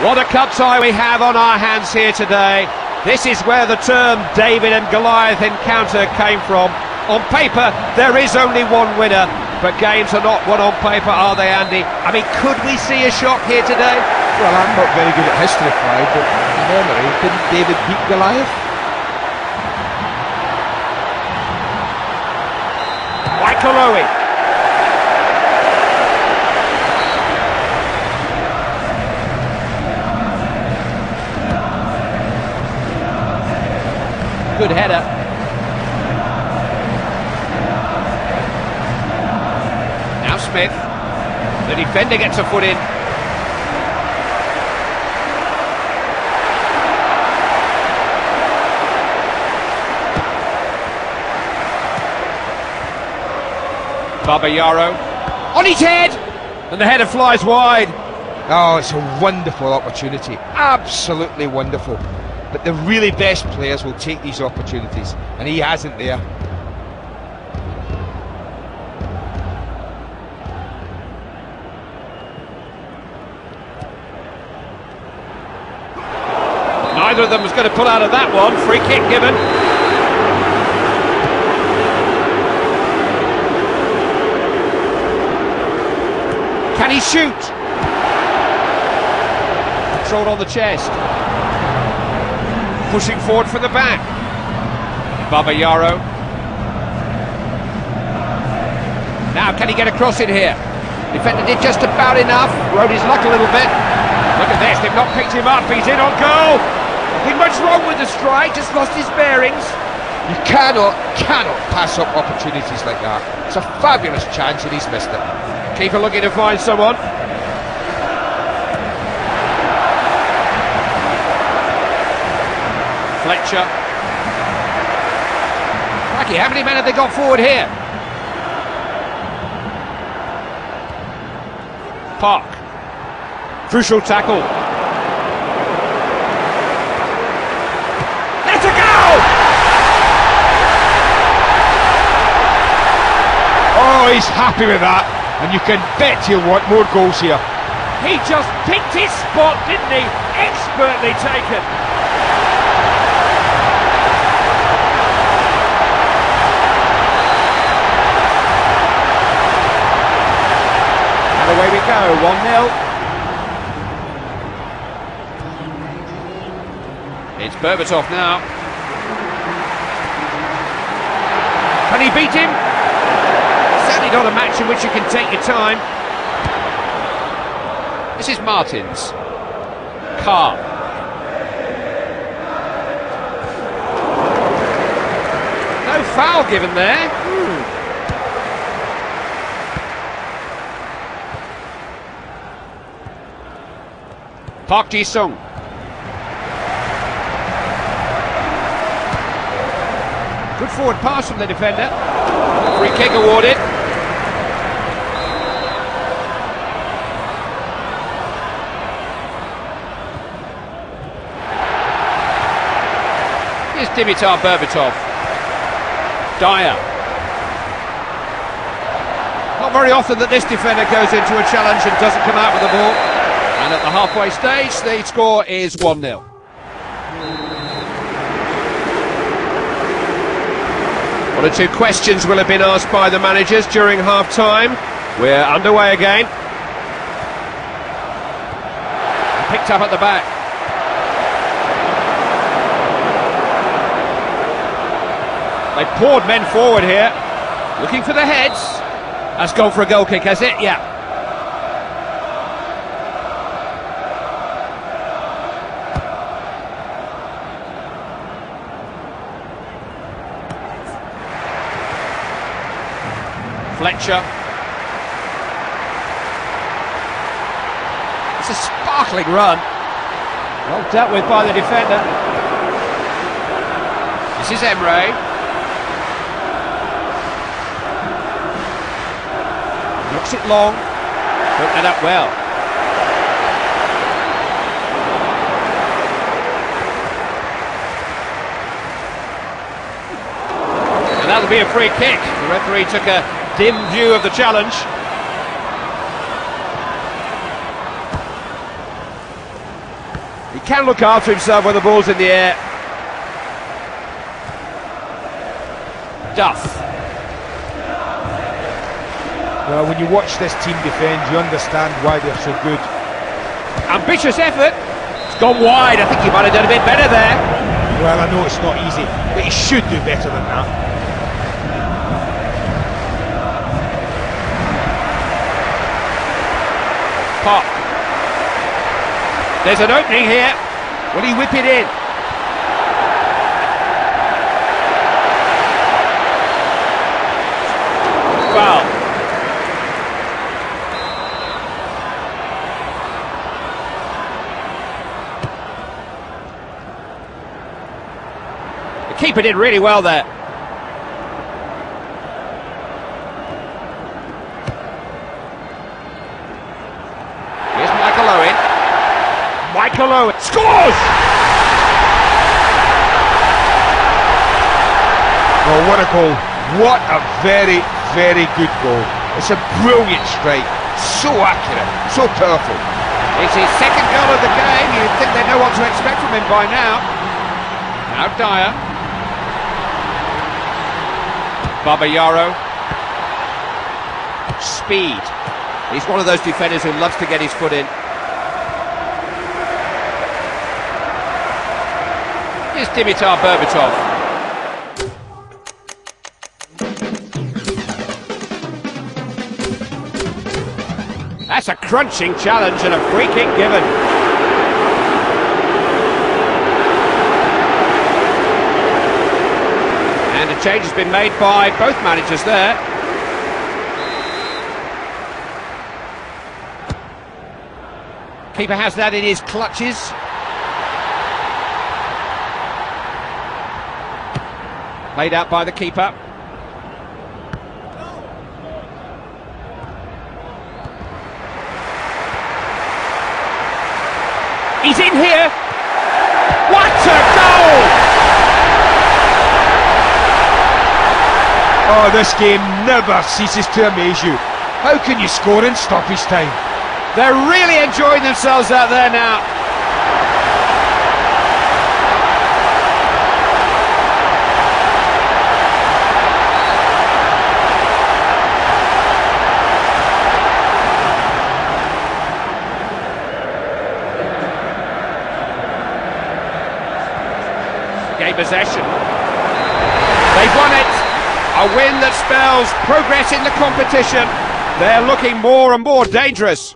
What a cup tie we have on our hands here today. This is where the term David and Goliath encounter came from. On paper, there is only one winner, but games are not won on paper, are they, Andy? I mean, could we see a shock here today? Well, I'm not very good at history, Clive, but memory, didn't David beat Goliath? Waikoloa. Good header. Now Smith. The defender gets a foot in. Babayaro on his head, and the header flies wide. Oh, it's a wonderful opportunity. Absolutely wonderful. But the really best players will take these opportunities, and he hasn't there. Neither of them was going to pull out of that one. Free kick given. Can he shoot? Controlled on the chest pushing forward from the back. Babayaro. Now, can he get across in here? Defender did just about enough, rode his luck a little bit. Look at this, they've not picked him up, he's in on goal! Nothing much wrong with the strike, just lost his bearings. You cannot, cannot pass up opportunities like that. It's a fabulous chance and he's missed it. Keeper looking to find someone. Fletcher. Lucky, how many men have they got forward here? Park. Crucial tackle. Oh, he's happy with that. And you can bet he'll want more goals here. He just picked his spot, didn't he? Expertly taken. Away we go, 1-0. It's Berbatov now. Can he beat him? Certainly not a match in which you can take your time. This is Martins. Carr. No foul given there. Hmm. Park Ji-sung. Good forward pass from the defender. Free kick awarded. Here's Dimitar Berbatov. Dyer. Not very often that this defender goes into a challenge and doesn't come out with the ball. And at the halfway stage, the score is 1 0. One or two questions will have been asked by the managers during half time. We're underway again. Picked up at the back. They poured men forward here, looking for the heads. That's gone for a goal kick, has it? Yeah. Fletcher. It's a sparkling run. Well dealt with by the defender. This is Emre. Looks it long. Put that up well. And that'll be a free kick. The referee took a dim view of the challenge. He can look after himself when the ball's in the air. Duff. Well, when you watch this team defend, you understand why they're so good. Ambitious effort. It's gone wide. I think he might have done a bit better there. Well, I know it's not easy, but he should do better than that. Pop. There's an opening here. Will he whip it in? Foul. The keeper did really well there. Here's Michael Owen. Michael Owen scores! Oh, what a goal. What a very, very good goal. It's a brilliant strike. So accurate, so powerful. It's his second goal of the game. You'd think they know what to expect from him by now. Now Dyer. Babayaro. Speed. He's one of those defenders who loves to get his foot in. Here's Dimitar Berbatov. That's a crunching challenge and a free kick given. And a change has been made by both managers there. Keeper has that in his clutches. Played out by the keeper. He's in here. What a goal! Oh, this game never ceases to amaze you. How can you score in stoppage time? They're really enjoying themselves out there now. Gain possession. They've won it. A win that spells progress in the competition. They're looking more and more dangerous.